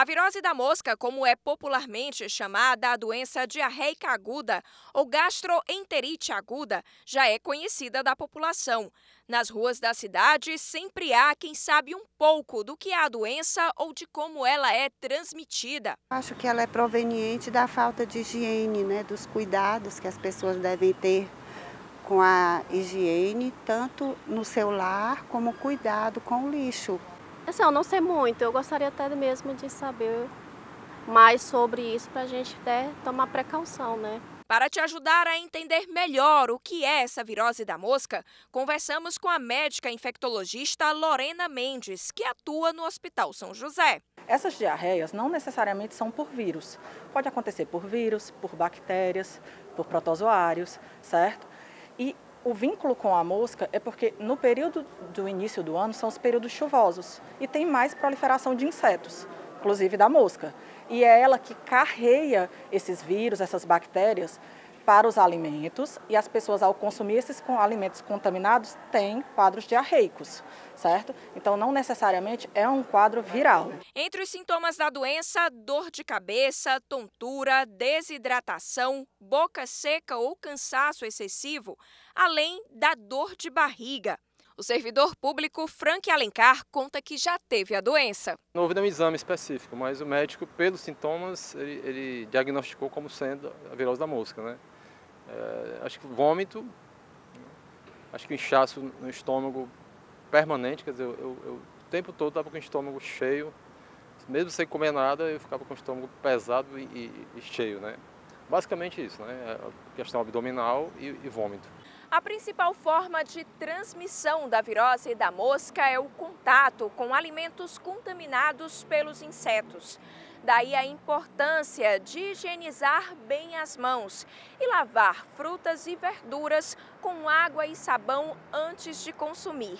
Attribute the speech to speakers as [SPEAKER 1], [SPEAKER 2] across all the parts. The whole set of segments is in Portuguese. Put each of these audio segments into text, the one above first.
[SPEAKER 1] A virose da mosca, como é popularmente chamada a doença diarreica aguda ou gastroenterite aguda, já é conhecida da população. Nas ruas da cidade, sempre há quem sabe um pouco do que é a doença ou de como ela é transmitida.
[SPEAKER 2] Acho que ela é proveniente da falta de higiene, né, dos cuidados que as pessoas devem ter com a higiene, tanto no seu lar como cuidado com o lixo.
[SPEAKER 3] Assim, eu não sei muito, eu gostaria até mesmo de saber mais sobre isso para a gente até tomar precaução, né?
[SPEAKER 1] Para te ajudar a entender melhor o que é essa virose da mosca, conversamos com a médica infectologista Lorena Mendes, que atua no Hospital São José.
[SPEAKER 4] Essas diarreias não necessariamente são por vírus. Pode acontecer por vírus, por bactérias, por protozoários, certo? O vínculo com a mosca é porque no período do início do ano são os períodos chuvosos e tem mais proliferação de insetos, inclusive da mosca. E é ela que carreia esses vírus, essas bactérias para os alimentos e as pessoas ao consumir esses alimentos contaminados têm quadros diarreicos, certo? Então não necessariamente é um quadro viral.
[SPEAKER 1] Entre os sintomas da doença, dor de cabeça, tontura, desidratação, boca seca ou cansaço excessivo, além da dor de barriga. O servidor público Frank Alencar conta que já teve a doença.
[SPEAKER 5] Não houve nenhum exame específico, mas o médico, pelos sintomas, ele, ele diagnosticou como sendo a virose da mosca, né? É, acho que vômito, acho que inchaço no estômago permanente, quer dizer, eu, eu o tempo todo estava com o estômago cheio, mesmo sem comer nada, eu ficava com o estômago pesado e, e, e cheio, né? Basicamente isso, né? É a questão abdominal e, e vômito.
[SPEAKER 1] A principal forma de transmissão da virose da mosca é o contato com alimentos contaminados pelos insetos. Daí a importância de higienizar bem as mãos e lavar frutas e verduras com água e sabão antes de consumir.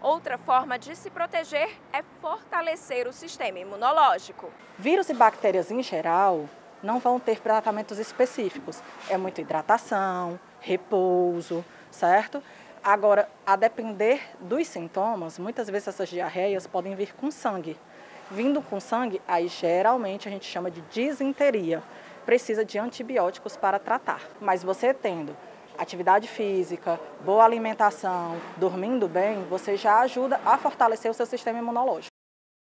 [SPEAKER 1] Outra forma de se proteger é fortalecer o sistema imunológico.
[SPEAKER 4] Vírus e bactérias em geral não vão ter tratamentos específicos. É muita hidratação, repouso, certo? Agora, a depender dos sintomas, muitas vezes essas diarreias podem vir com sangue. Vindo com sangue, aí geralmente a gente chama de disenteria. Precisa de antibióticos para tratar. Mas você tendo atividade física, boa alimentação, dormindo bem, você já ajuda a fortalecer o seu sistema imunológico.